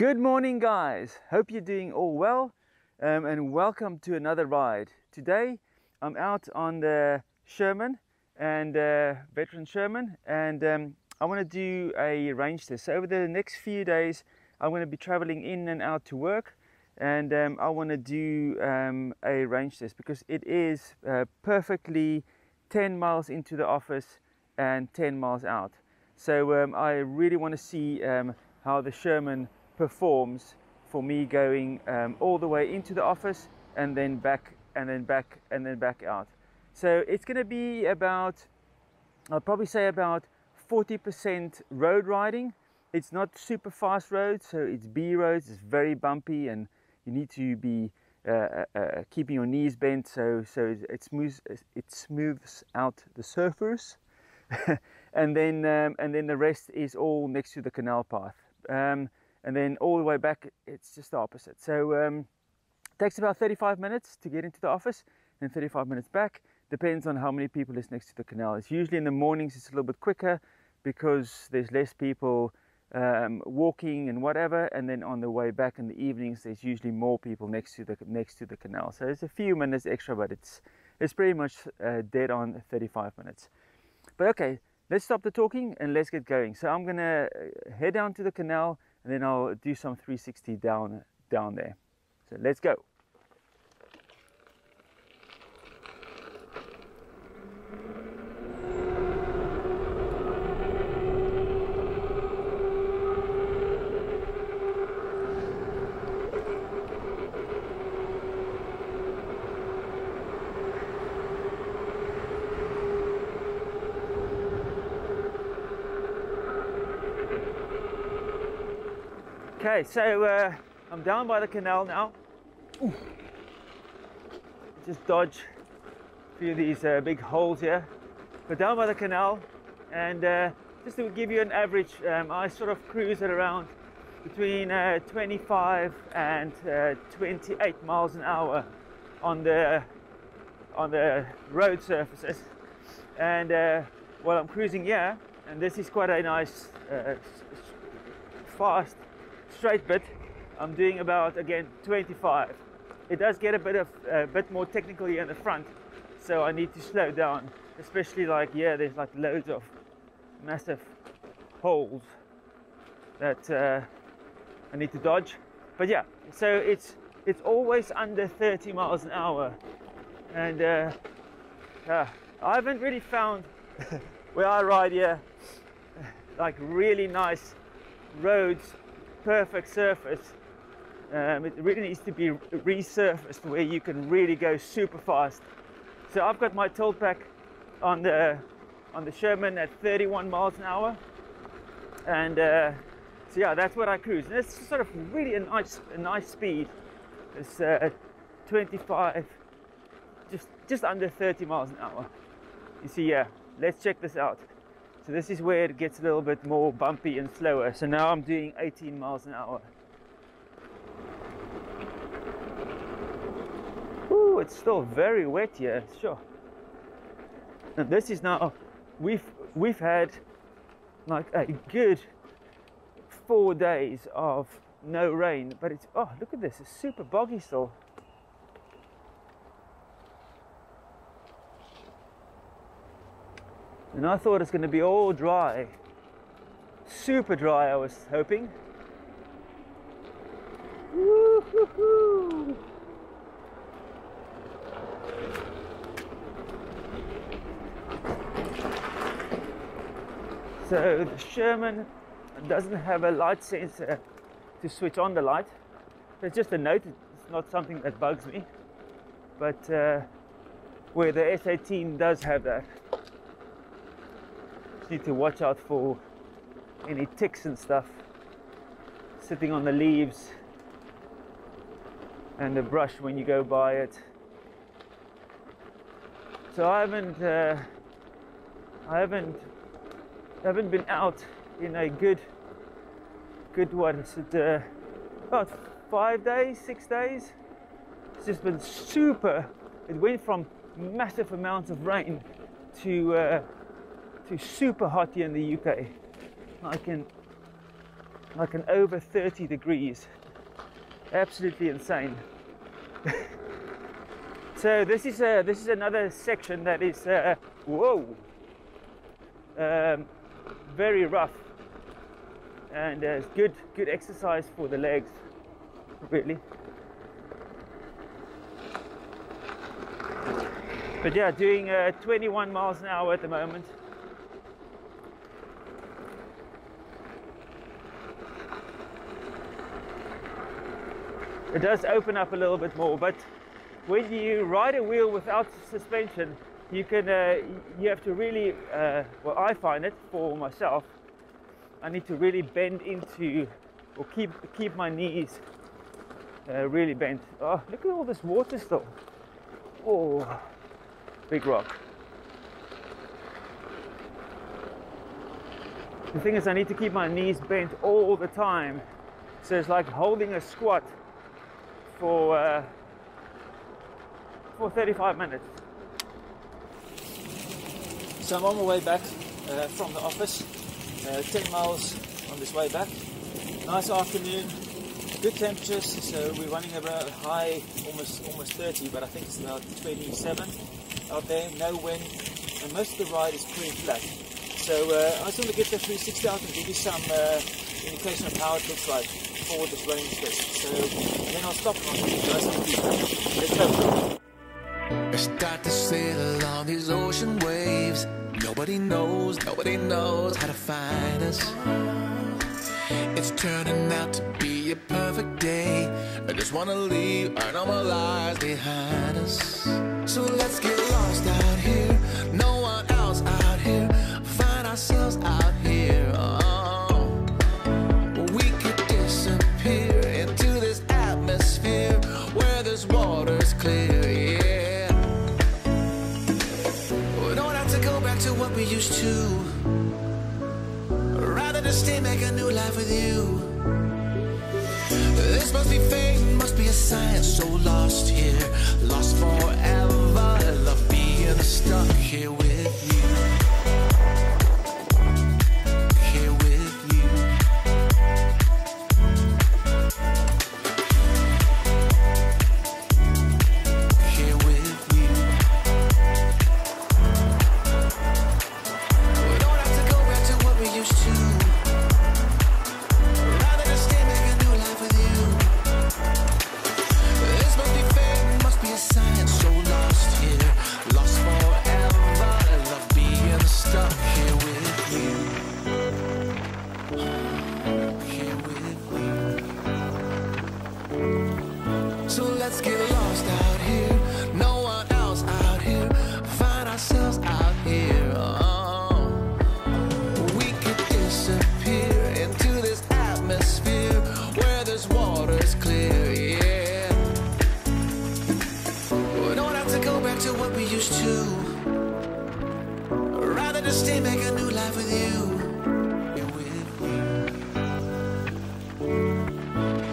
Good morning, guys. Hope you're doing all well, um, and welcome to another ride. Today, I'm out on the Sherman and uh, veteran Sherman, and um, I want to do a range test. So over the next few days, I'm going to be traveling in and out to work, and um, I want to do um, a range test because it is uh, perfectly 10 miles into the office and 10 miles out. So um, I really want to see um, how the Sherman performs for me going um, all the way into the office and then back and then back and then back out. So it's going to be about, I'll probably say about 40% road riding. It's not super fast roads, so it's B roads, it's very bumpy and you need to be uh, uh, uh keeping your knees bent so, so it, smooths, it smooths out the surface. and then um, and then the rest is all next to the canal path. Um, and then all the way back, it's just the opposite. So um, it takes about 35 minutes to get into the office, and 35 minutes back. Depends on how many people is next to the canal. It's usually in the mornings. It's a little bit quicker because there's less people um, walking and whatever. And then on the way back in the evenings, there's usually more people next to the next to the canal. So it's a few minutes extra, but it's it's pretty much uh, dead on 35 minutes. But okay, let's stop the talking and let's get going. So I'm gonna uh, head down to the canal and then I'll do some 360 down down there. So let's go. Okay, so uh, I'm down by the canal now. Ooh. Just dodge a few of these uh, big holes here. But down by the canal, and uh, just to give you an average, um, I sort of cruise at around between uh, 25 and uh, 28 miles an hour on the on the road surfaces. And uh, while I'm cruising here, and this is quite a nice, fast straight bit I'm doing about again 25 it does get a bit of a bit more technical here in the front so I need to slow down especially like yeah there's like loads of massive holes that uh, I need to dodge. But yeah so it's it's always under 30 miles an hour. And uh, uh, I haven't really found where I ride here like really nice roads perfect surface. Um, it really needs to be resurfaced where you can really go super fast. So I've got my tiltback on the on the Sherman at 31 miles an hour, and uh, so yeah, that's what I cruise. And it's sort of really a nice a nice speed. It's uh, 25, just just under 30 miles an hour. You see, yeah. Let's check this out. So this is where it gets a little bit more bumpy and slower. So now I'm doing 18 miles an hour. Ooh, it's still very wet here, sure. And this is now, we've, we've had like a good four days of no rain, but it's, oh, look at this, it's super boggy still. And I thought it's going to be all dry. Super dry, I was hoping. So the Sherman doesn't have a light sensor to switch on the light. It's just a note, it's not something that bugs me. But uh, where the S18 does have that need to watch out for any ticks and stuff sitting on the leaves and the brush when you go by it. So I haven't, uh, I haven't, haven't been out in a good, good what is it? Uh, about five days, six days. It's just been super. It went from massive amounts of rain to uh, super hot here in the UK. Like in like an over 30 degrees. Absolutely insane. so this is a, this is another section that is uh, whoa um, very rough and uh, it's good good exercise for the legs really but yeah doing uh, 21 miles an hour at the moment it does open up a little bit more but when you ride a wheel without suspension you can uh, you have to really uh, well I find it for myself I need to really bend into or keep keep my knees uh, really bent. Oh look at all this water still. Oh big rock. The thing is I need to keep my knees bent all the time. So it's like holding a squat for uh, for 35 minutes so I'm on my way back uh, from the office, uh, 10 miles on this way back. Nice afternoon, good temperatures, so we're running about high, almost almost 30, but I think it's about 27 out there, no wind, and most of the ride is pretty flat. So uh, I just want to get the 360 out and give you some uh, indication of how it looks like for this running test. So, and then I'll stop start to sail on these ocean waves Nobody knows, nobody knows how to find us. It's turning out to be a perfect day. I just wanna leave our normal lives behind us. So let's get This must be fate, must be a sign. So lost here, lost forever. Love being stuck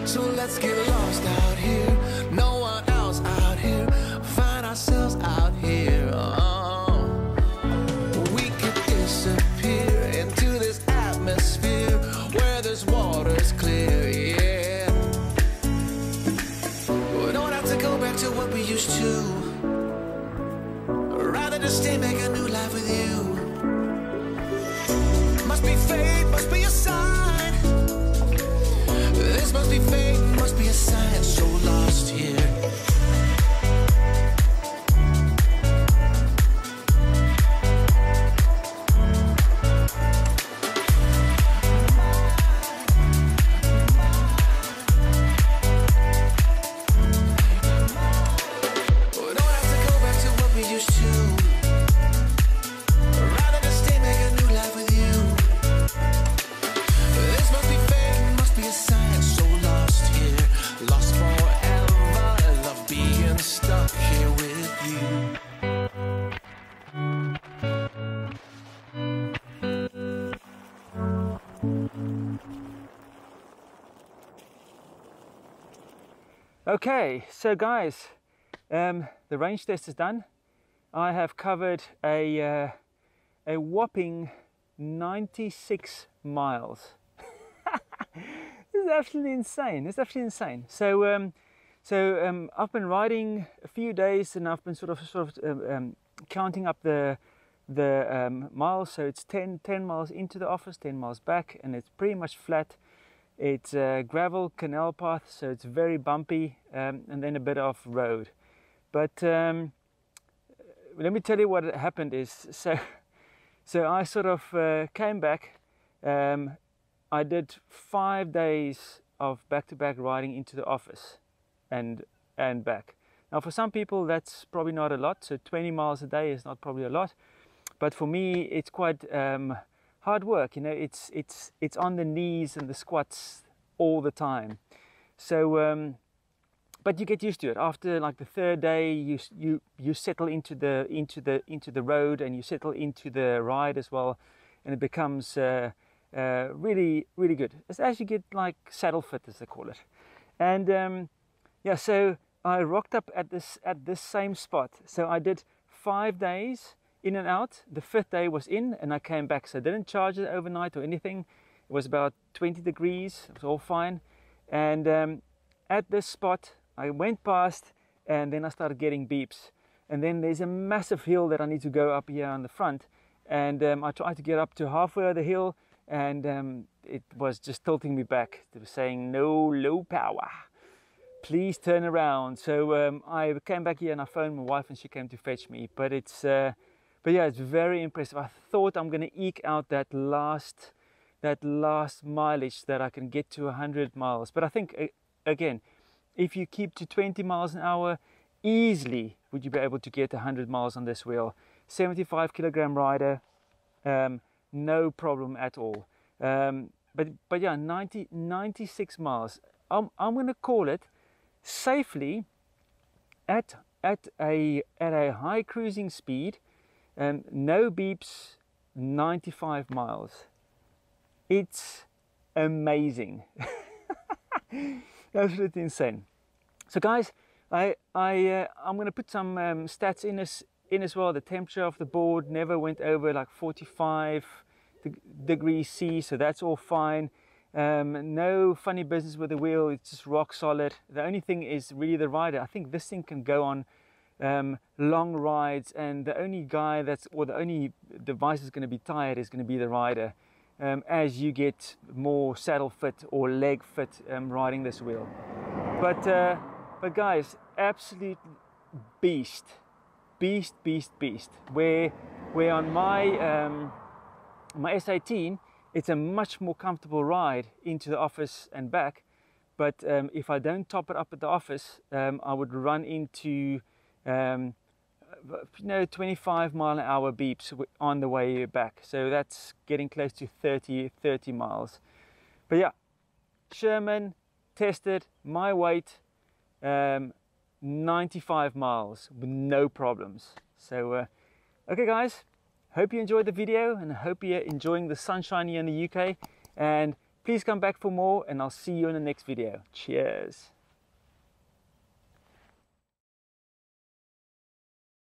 So let's get lost out here. No one else out here. Find ourselves out here. Oh. We could disappear into this atmosphere where this water's clear. Yeah. We don't have to go back to what we used to. Rather just stay, make a new life with you. Must be fake. Okay, so guys, um, the range test is done. I have covered a, uh, a whopping 96 miles. this is absolutely insane. It's absolutely insane. So, um, so um, I've been riding a few days, and I've been sort of sort of um, um counting up the the um, miles. So it's 10, 10 miles into the office, 10 miles back, and it's pretty much flat. It's a gravel canal path, so it's very bumpy, um, and then a bit off road. But um, let me tell you what happened is so so I sort of uh, came back. Um, I did five days of back-to-back riding into the office and and back. Now, for some people, that's probably not a lot. So 20 miles a day is not probably a lot, but for me, it's quite um, hard work. You know, it's it's it's on the knees and the squats all the time. So um, but you get used to it. After like the third day, you you you settle into the into the into the road and you settle into the ride as well, and it becomes uh, uh, really really good. It's as you get like saddle fit as they call it, and um, yeah. So I rocked up at this at this same spot. So I did five days in and out. The fifth day was in, and I came back. So I didn't charge it overnight or anything. It was about 20 degrees. It was all fine, and um, at this spot I went past and then I started getting beeps. And then there's a massive hill that I need to go up here on the front. And um, I tried to get up to halfway of the hill and um, it was just tilting me back. It was saying, no low power. Please turn around. So um, I came back here and I phoned my wife and she came to fetch me. But it's, uh, but yeah, it's very impressive. I thought I'm going to eke out that last, that last mileage that I can get to 100 miles. But I think, again, if you keep to 20 miles an hour, easily would you be able to get 100 miles on this wheel. 75 kilogram rider, um, no problem at all. Um, but, but yeah, 90, 96 miles. I'm, I'm going to call it safely at, at, a, at a high cruising speed, um, no beeps, 95 miles. It's amazing. absolutely insane. So guys, I, I, uh, I'm going to put some um, stats in as, in as well. The temperature of the board never went over like 45 degrees C, so that's all fine. Um, no funny business with the wheel, it's just rock solid. The only thing is really the rider. I think this thing can go on um, long rides and the only guy that's, or the only device that's going to be tired is going to be the rider um, as you get more saddle fit or leg fit um, riding this wheel. But, uh, but guys, absolute beast, beast, beast, beast. Where, where on my, um, my S18, it's a much more comfortable ride into the office and back. But um, if I don't top it up at the office, um, I would run into um, you know 25 mile an hour beeps on the way back. So that's getting close to 30 30 miles. But yeah Sherman tested my weight um, 95 miles with no problems. So uh, okay guys. Hope you enjoyed the video and hope you're enjoying the sunshine here in the UK and please come back for more and I'll see you in the next video. Cheers